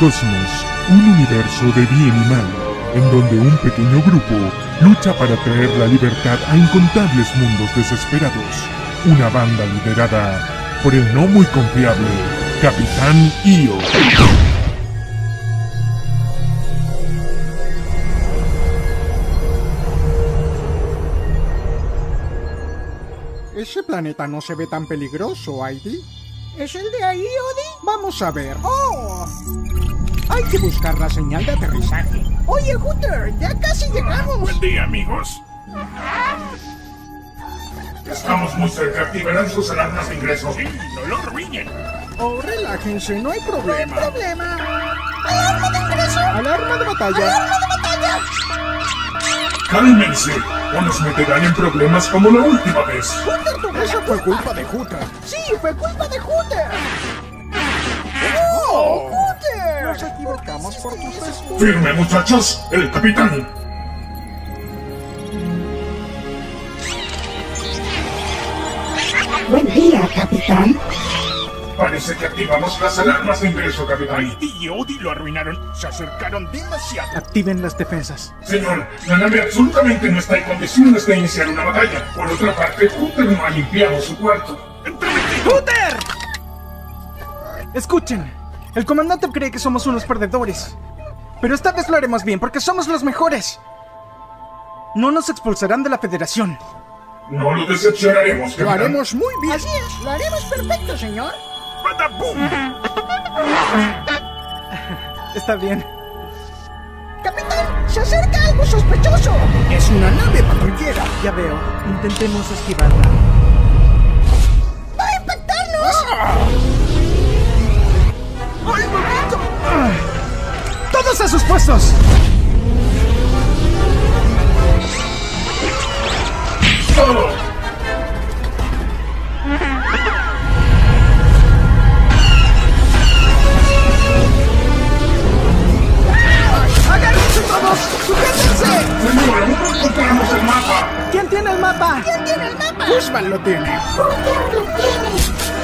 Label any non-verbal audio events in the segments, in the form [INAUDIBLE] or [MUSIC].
Cosmos, un universo de bien y mal, en donde un pequeño grupo lucha para traer la libertad a incontables mundos desesperados. Una banda liderada por el no muy confiable Capitán Io. Ese planeta no se ve tan peligroso, Heidi. ¿Es el de ahí, Odi? Vamos a ver. ¡Oh! Hay que buscar la señal de aterrizaje. Oye, Hooter, ya casi llegamos. Buen día, amigos. Estamos muy cerca. Activarán sus alarmas de ingreso. Sí, no lo arruinen. Oh, relájense, no hay problema. No hay problema. ¡Alarma de ingreso! Alarma de batalla. ¡Alarma de batalla! Cálmense, o nos meterán en problemas como la última vez. Eso fue culpa de Hooter. Sí, fue culpa de Hooter. ¡Oh! ¡Hooter! Nos equivocamos por tus estudios. Firme, muchachos. El capitán. Buen día, capitán. Parece que activamos las alarmas de ingreso, capitán. Y Odie lo arruinaron. Se acercaron demasiado. Activen las defensas. Señor, la nave absolutamente no está en condiciones de iniciar una batalla. Por otra parte, Hooter no ha limpiado su cuarto. ¡Hooter! Escuchen, el comandante cree que somos unos perdedores. Pero esta vez lo haremos bien porque somos los mejores. No nos expulsarán de la federación. No lo decepcionaremos, capitán. Lo haremos muy bien. Así es, lo haremos perfecto, señor. Está bien. Capitán, se acerca algo sospechoso. Es una nave patrullera. Ya veo. Intentemos esquivarla. ¡Va a impactarnos! ¡Ay, momento! ¡Todos a sus puestos! ¡Oh! Mapa? ¿Quién tiene el mapa? Guzmán lo tiene.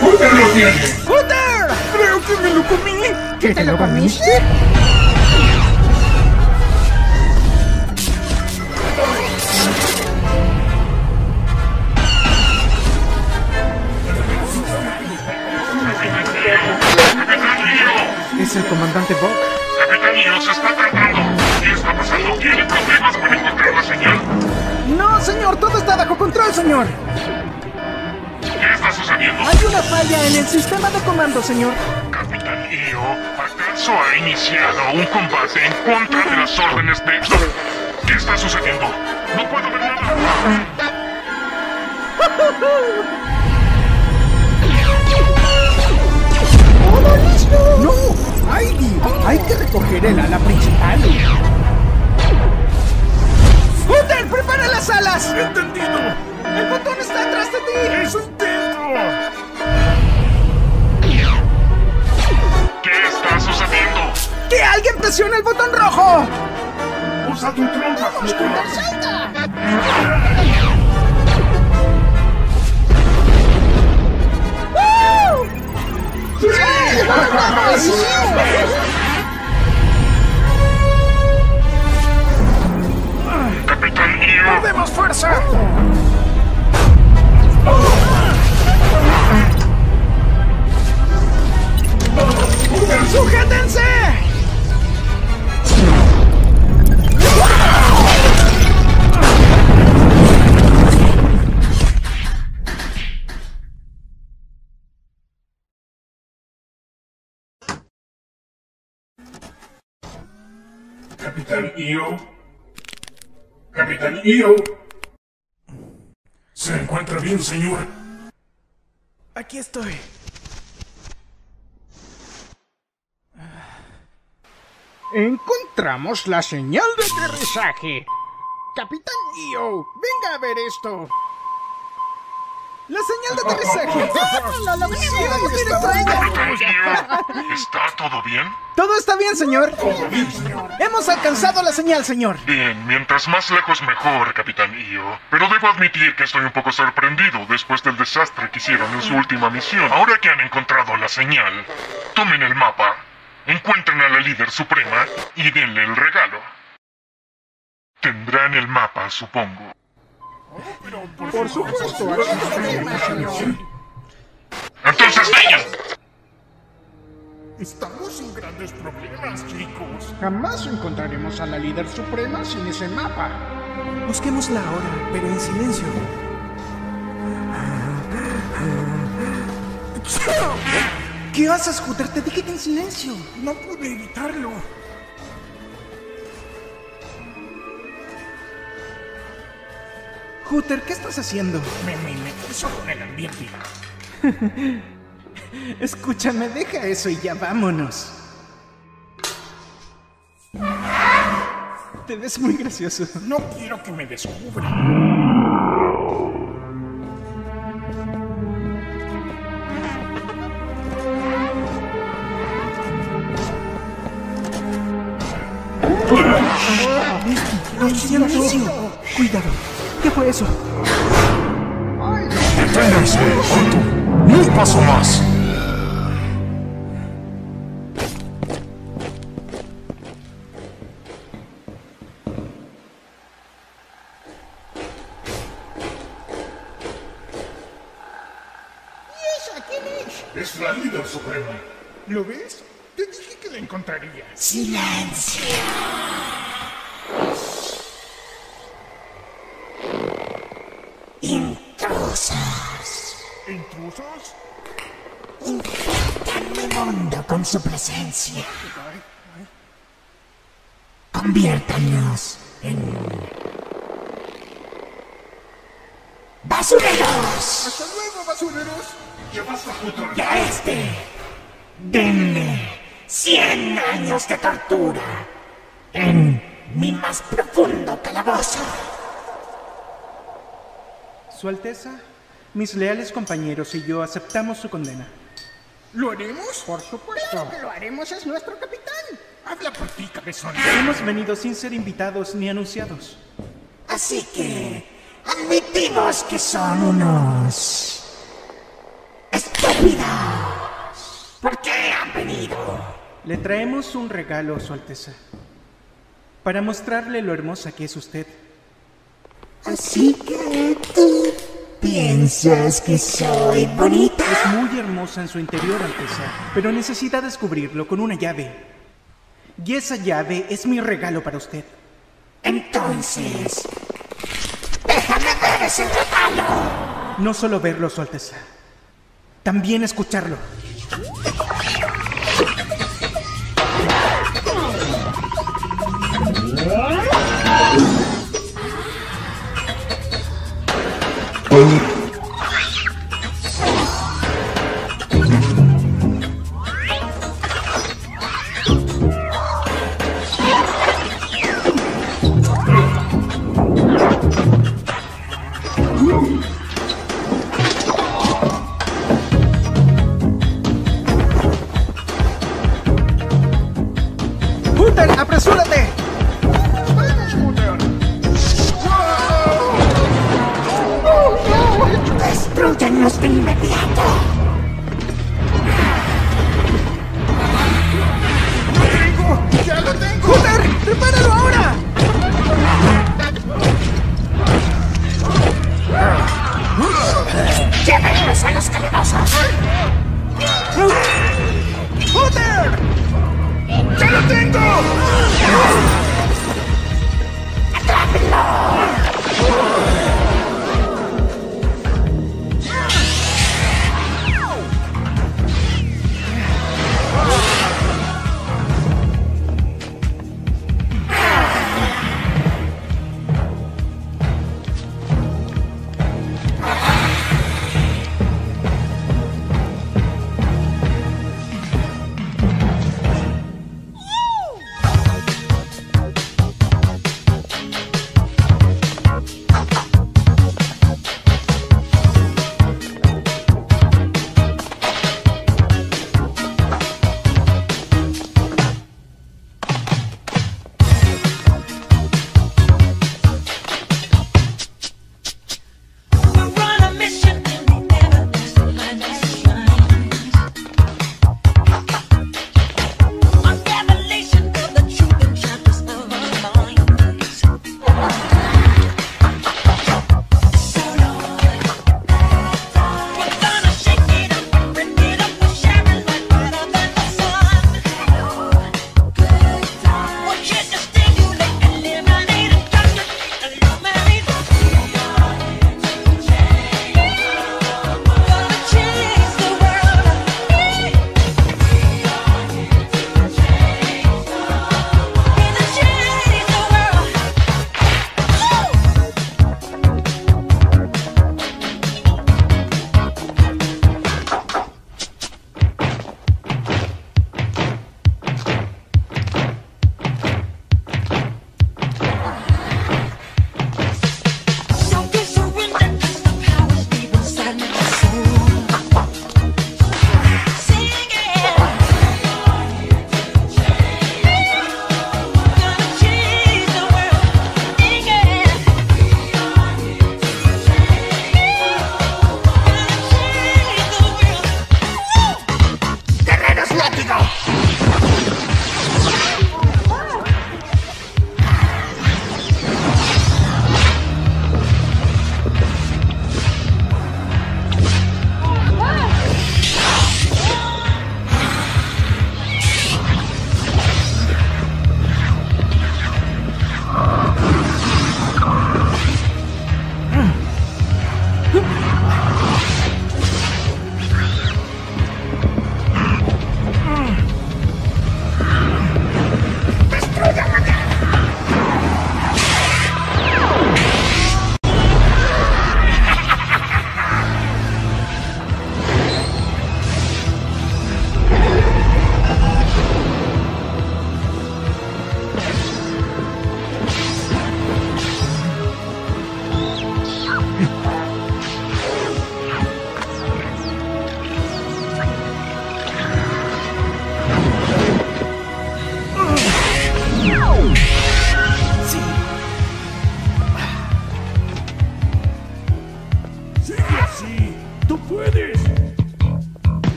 Hooter lo tiene. ¡Hooter! Creo que me lo comí. ¿Qué te lo comiste? Es el comandante Bob. Capitán se está tratando. ¿Qué está pasando? ¿Tiene problemas para encontrar la señal? No, señor, todo está bajo control, señor. ¿Qué está sucediendo? Hay una falla en el sistema de comando, señor. Capitán Io, ¿acaso ha iniciado un combate en contra de las órdenes de... ¿Qué está sucediendo? No puedo ver nada. ¡Todo listo! ¡No! ¡Heidi! Hay que recoger el ala principal. Las alas! ¡Entendido! ¡El botón está atrás de ti! ¡Eso intento! ¿Qué está sucediendo? ¡Que alguien presione el botón rojo! Usa tu trompa, fluctuador. ¡Salta! Io. [LAUGHS] ¡Demos fuerza! ¡Sujétense! Capitán Io. Capitán Io. ¿Se encuentra bien, señor? Aquí estoy. Encontramos la señal de aterrizaje. Capitán Io, venga a ver esto. La señal de aterrizaje. [LAUGHS] ¡Lo logramos! Sí, vamos directo a ella. Capitán Io. ¿Está todo bien? Todo está bien, señor. Todo bien, señor. Hemos alcanzado la señal, señor. Bien, mientras más lejos mejor, Capitán Io. Pero debo admitir que estoy un poco sorprendido después del desastre que hicieron en su última misión. Ahora que han encontrado la señal, tomen el mapa encuentren a la líder suprema y denle el regalo. Tendrán el mapa, supongo. Por supuesto, aquí está, señor. Entonces vayan. Estamos en grandes problemas, chicos. Jamás encontraremos a la líder suprema sin ese mapa. Busquémosla ahora, pero en silencio. ¿Qué haces, Hooter? Te dije que en silencio. No pude evitarlo. Hooter, ¿qué estás haciendo? Me, me, me caso con el ambiente. [LAUGHS] Escúchame, deja eso y ya vámonos. Te ves muy gracioso. No quiero que me descubran. Silencio. Cuidado. ¿Qué fue eso? Deténganse, alto. Ni un paso más. ¿Y esa quién es? Es la líder suprema. ¿Lo ves? Te dije que la encontraría. ¿Intrusos? mundo con su presencia. Conviértanos en basureros. ¡Hasta luego, basureros! Y a este, denle 100 años de tortura en mi más profundo calabozo. Su Alteza, mis leales compañeros y yo aceptamos su condena. ¿Lo haremos? Por supuesto. Claro que lo haremos, es nuestro capitán. Habla por ti, cabezón. Hemos venido sin ser invitados ni anunciados. Así que admitimos que son unos estúpidos. ¿Por qué han venido? Le traemos un regalo, Su Alteza, para mostrarle lo hermosa que es usted. Así que tú piensas que soy bonita. Es muy hermosa en su interior, Alteza, pero necesita descubrirlo con una llave. Y esa llave es mi regalo para usted. Entonces, déjame ver ese regalo. No solo verlo, Su Alteza, también escucharlo. Apresúrate! Destruyenos de inmediato.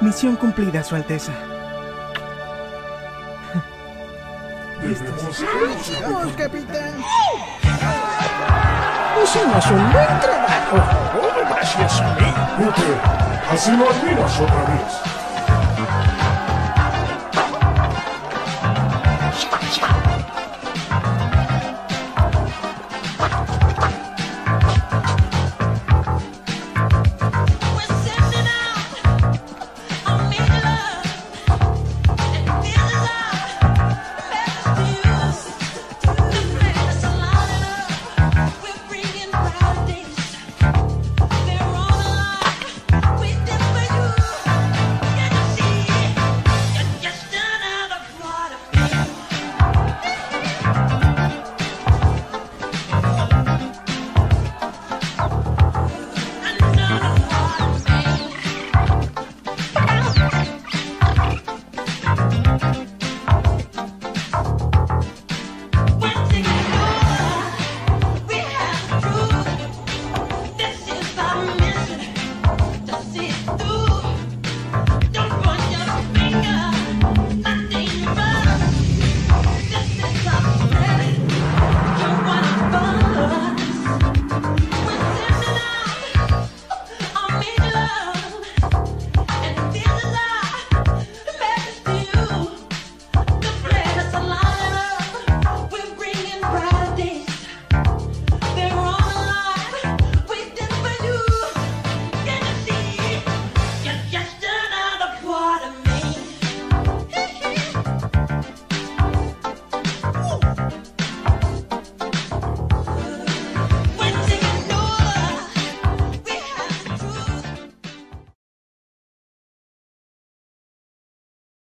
Misión cumplida, Su Alteza. ¡Vamos, capitán! Hicimos un buen trabajo. Oh, gracias a mí. Hooker, así lo admiras otra vez.